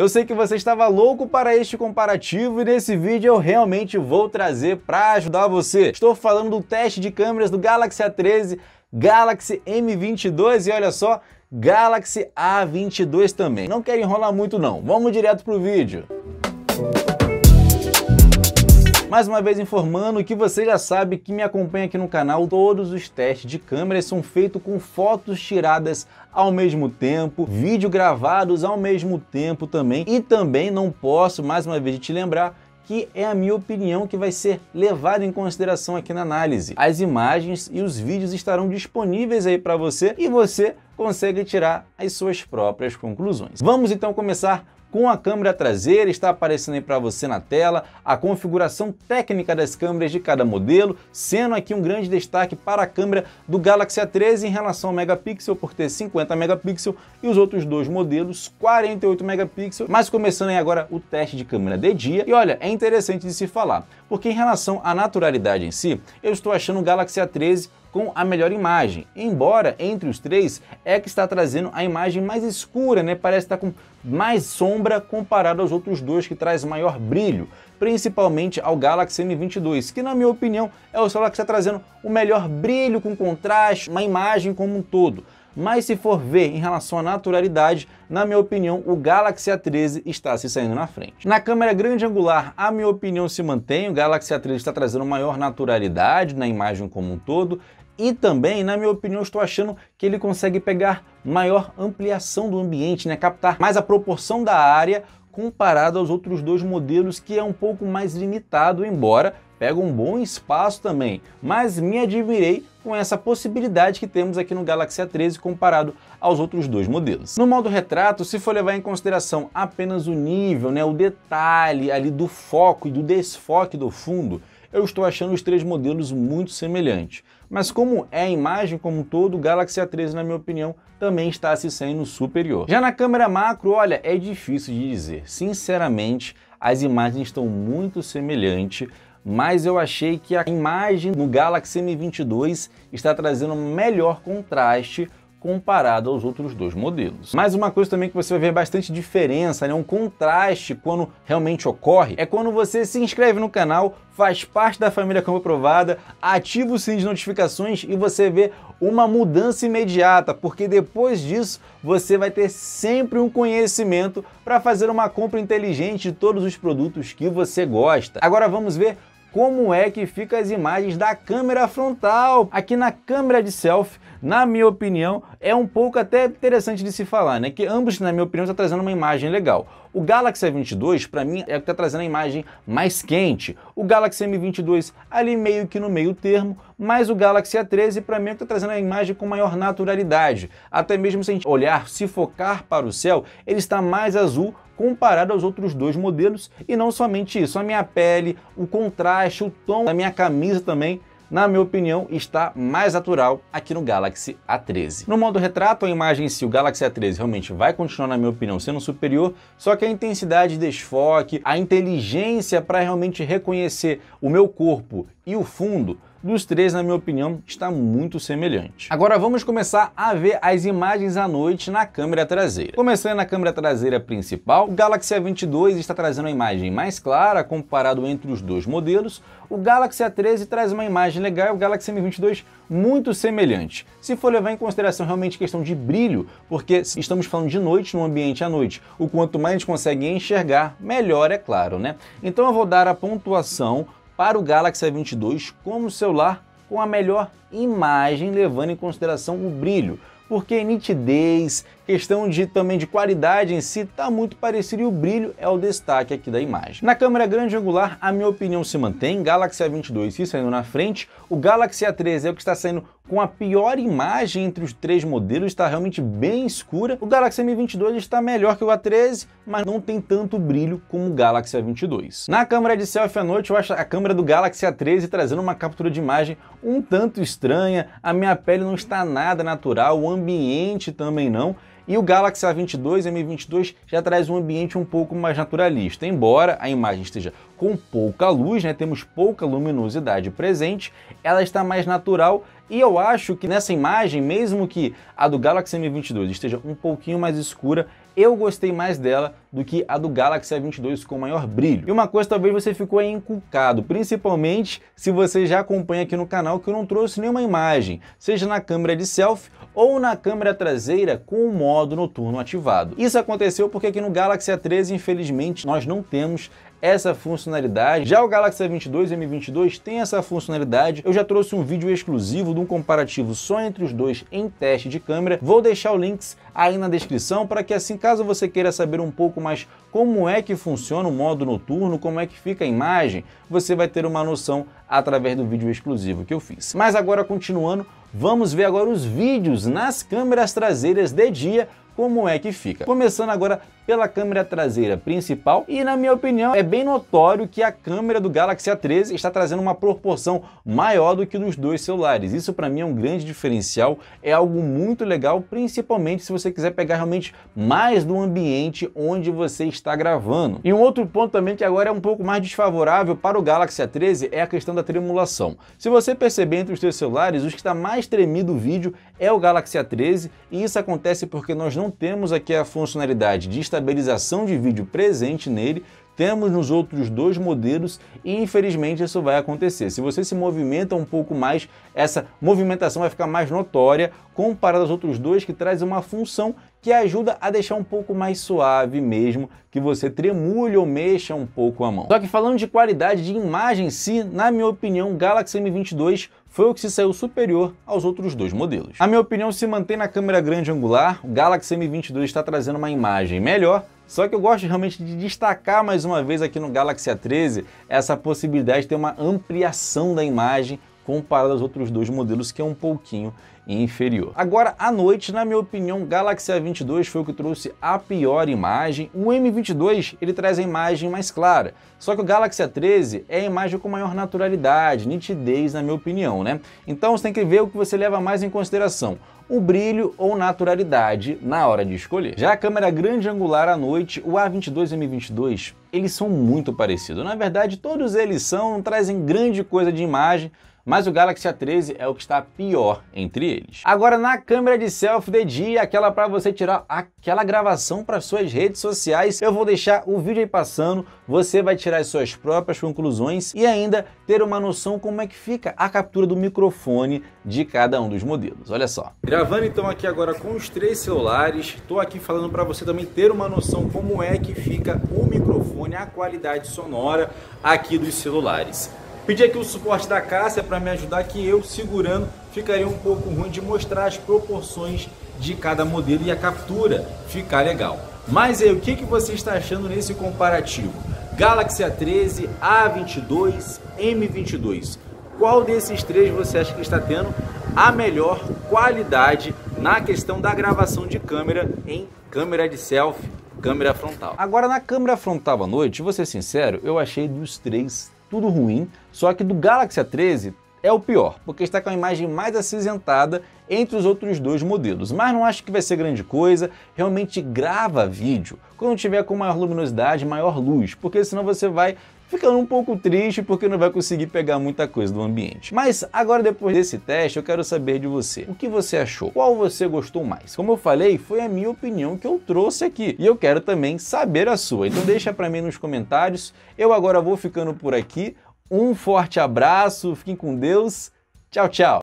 Eu sei que você estava louco para este comparativo e nesse vídeo eu realmente vou trazer para ajudar você. Estou falando do teste de câmeras do Galaxy A13, Galaxy M22 e olha só, Galaxy A22 também. Não quero enrolar muito não, vamos direto pro vídeo. Mais uma vez informando que você já sabe que me acompanha aqui no canal, todos os testes de câmeras são feitos com fotos tiradas ao mesmo tempo, vídeo gravados ao mesmo tempo também e também não posso mais uma vez te lembrar que é a minha opinião que vai ser levada em consideração aqui na análise. As imagens e os vídeos estarão disponíveis aí para você e você consegue tirar as suas próprias conclusões. Vamos então começar com a câmera traseira, está aparecendo aí para você na tela a configuração técnica das câmeras de cada modelo, sendo aqui um grande destaque para a câmera do Galaxy A13 em relação ao megapixel, por ter 50 megapixels e os outros dois modelos 48 megapixels. Mas começando aí agora o teste de câmera de dia, e olha, é interessante de se falar, porque em relação à naturalidade em si, eu estou achando o Galaxy A13 com a melhor imagem. Embora entre os três é que está trazendo a imagem mais escura, né? Parece estar com mais sombra comparado aos outros dois que traz maior brilho, principalmente ao Galaxy M22, que na minha opinião é o celular que está trazendo o melhor brilho com contraste, uma imagem como um todo. Mas se for ver em relação à naturalidade, na minha opinião, o Galaxy A13 está se saindo na frente. Na câmera grande angular, a minha opinião se mantém, o Galaxy A13 está trazendo maior naturalidade na imagem como um todo, e também, na minha opinião, estou achando que ele consegue pegar maior ampliação do ambiente, né? captar mais a proporção da área comparado aos outros dois modelos que é um pouco mais limitado, embora pega um bom espaço também. Mas me admirei com essa possibilidade que temos aqui no Galaxy A13 comparado aos outros dois modelos. No modo retrato, se for levar em consideração apenas o nível, né, o detalhe ali do foco e do desfoque do fundo, eu estou achando os três modelos muito semelhantes. Mas como é a imagem como um todo, o Galaxy A13, na minha opinião, também está se saindo superior. Já na câmera macro, olha, é difícil de dizer. Sinceramente, as imagens estão muito semelhantes, mas eu achei que a imagem no Galaxy M22 está trazendo melhor contraste comparado aos outros dois modelos. Mais uma coisa também que você vai ver bastante diferença, né? um contraste quando realmente ocorre, é quando você se inscreve no canal, faz parte da família Campo Provada, ativa o sininho de notificações e você vê uma mudança imediata, porque depois disso você vai ter sempre um conhecimento para fazer uma compra inteligente de todos os produtos que você gosta. Agora vamos ver como é que fica as imagens da câmera frontal. Aqui na câmera de selfie, na minha opinião, é um pouco até interessante de se falar, né? Que ambos, na minha opinião, estão trazendo uma imagem legal. O Galaxy S22, para mim, é o que está trazendo a imagem mais quente. O Galaxy M22 ali meio que no meio termo, mas o Galaxy A13 para mim é está trazendo a imagem com maior naturalidade. Até mesmo se a gente olhar, se focar para o céu, ele está mais azul comparado aos outros dois modelos e não somente isso, a minha pele, o contraste, o tom da minha camisa também na minha opinião, está mais natural aqui no Galaxy A13. No modo retrato, a imagem em si, o Galaxy A13 realmente vai continuar, na minha opinião, sendo superior, só que a intensidade de desfoque, a inteligência para realmente reconhecer o meu corpo e o fundo dos três, na minha opinião, está muito semelhante. Agora vamos começar a ver as imagens à noite na câmera traseira. Começando na câmera traseira principal, o Galaxy A22 está trazendo uma imagem mais clara comparado entre os dois modelos, o Galaxy A13 traz uma imagem legal e o Galaxy M22 muito semelhante. Se for levar em consideração realmente questão de brilho, porque estamos falando de noite, no ambiente à noite, o quanto mais a gente consegue enxergar, melhor é claro, né? Então eu vou dar a pontuação para o Galaxy A22 como celular com a melhor imagem, levando em consideração o brilho, porque nitidez, questão de também de qualidade em si está muito parecido e o brilho é o destaque aqui da imagem. Na câmera grande angular, a minha opinião se mantém, Galaxy A22 se saindo na frente, o Galaxy A13 é o que está saindo com a pior imagem entre os três modelos, está realmente bem escura. O Galaxy M22 está melhor que o A13, mas não tem tanto brilho como o Galaxy A22. Na câmera de selfie à noite, eu acho a câmera do Galaxy A13 trazendo uma captura de imagem um tanto estranha, a minha pele não está nada natural, o ambiente também não, e o Galaxy A22 M22 já traz um ambiente um pouco mais naturalista, embora a imagem esteja com pouca luz, né, temos pouca luminosidade presente, ela está mais natural. E eu acho que nessa imagem, mesmo que a do Galaxy M22 esteja um pouquinho mais escura, eu gostei mais dela do que a do Galaxy A22 com maior brilho. E uma coisa talvez você ficou aí encucado, principalmente se você já acompanha aqui no canal que eu não trouxe nenhuma imagem, seja na câmera de selfie ou na câmera traseira com o modo noturno ativado. Isso aconteceu porque aqui no Galaxy A13, infelizmente, nós não temos essa funcionalidade. Já o Galaxy A22 e M22 tem essa funcionalidade. Eu já trouxe um vídeo exclusivo de um comparativo só entre os dois em teste de câmera. Vou deixar os links aí na descrição para que assim, caso você queira saber um pouco mais como é que funciona o modo noturno, como é que fica a imagem, você vai ter uma noção através do vídeo exclusivo que eu fiz. Mas agora continuando, vamos ver agora os vídeos nas câmeras traseiras de dia como é que fica. Começando agora pela câmera traseira principal e na minha opinião é bem notório que a câmera do Galaxy A13 está trazendo uma proporção maior do que dos dois celulares. Isso para mim é um grande diferencial, é algo muito legal, principalmente se você quiser pegar realmente mais do ambiente onde você está gravando. E um outro ponto também que agora é um pouco mais desfavorável para o Galaxy A13 é a questão da tremulação. Se você perceber entre os seus celulares, os que está mais tremido o vídeo é o Galaxy A13 e isso acontece porque nós não temos aqui a funcionalidade de estabilidade estabilização de vídeo presente nele, temos nos outros dois modelos e infelizmente isso vai acontecer. Se você se movimenta um pouco mais, essa movimentação vai ficar mais notória comparado aos outros dois que traz uma função que ajuda a deixar um pouco mais suave mesmo, que você tremule ou mexa um pouco a mão. Só que falando de qualidade de imagem em si, na minha opinião, Galaxy M22 foi o que se saiu superior aos outros dois modelos. A minha opinião se mantém na câmera grande angular, o Galaxy M22 está trazendo uma imagem melhor, só que eu gosto realmente de destacar mais uma vez aqui no Galaxy A13 essa possibilidade de ter uma ampliação da imagem comparado aos outros dois modelos, que é um pouquinho inferior. Agora, à noite, na minha opinião, Galaxy A22 foi o que trouxe a pior imagem. O M22, ele traz a imagem mais clara. Só que o Galaxy A13 é a imagem com maior naturalidade, nitidez, na minha opinião, né? Então você tem que ver o que você leva mais em consideração o brilho ou naturalidade na hora de escolher. Já a câmera grande angular à noite, o A22 e M22, eles são muito parecidos. Na verdade, todos eles são, trazem grande coisa de imagem, mas o Galaxy A13 é o que está pior entre eles. Agora na câmera de selfie de dia, aquela para você tirar aquela gravação para suas redes sociais, eu vou deixar o vídeo aí passando, você vai tirar as suas próprias conclusões e ainda ter uma noção como é que fica a captura do microfone de cada um dos modelos. Olha só. Gravando então aqui agora com os três celulares, estou aqui falando para você também ter uma noção como é que fica o microfone, a qualidade sonora aqui dos celulares. Pedi aqui o suporte da Cássia para me ajudar que eu segurando ficaria um pouco ruim de mostrar as proporções de cada modelo e a captura ficar legal. Mas aí, o que, que você está achando nesse comparativo? Galaxy A13, A22, M22. Qual desses três você acha que está tendo a melhor qualidade na questão da gravação de câmera em câmera de selfie, câmera frontal? Agora, na câmera frontal à noite, vou ser sincero, eu achei dos três tudo ruim, só que do Galaxy A13 é o pior, porque está com a imagem mais acinzentada entre os outros dois modelos. Mas não acho que vai ser grande coisa, realmente grava vídeo quando tiver com maior luminosidade, maior luz, porque senão você vai ficando um pouco triste porque não vai conseguir pegar muita coisa do ambiente. Mas agora depois desse teste eu quero saber de você. O que você achou? Qual você gostou mais? Como eu falei, foi a minha opinião que eu trouxe aqui e eu quero também saber a sua. Então deixa para mim nos comentários. Eu agora vou ficando por aqui. Um forte abraço, fiquem com Deus. Tchau, tchau.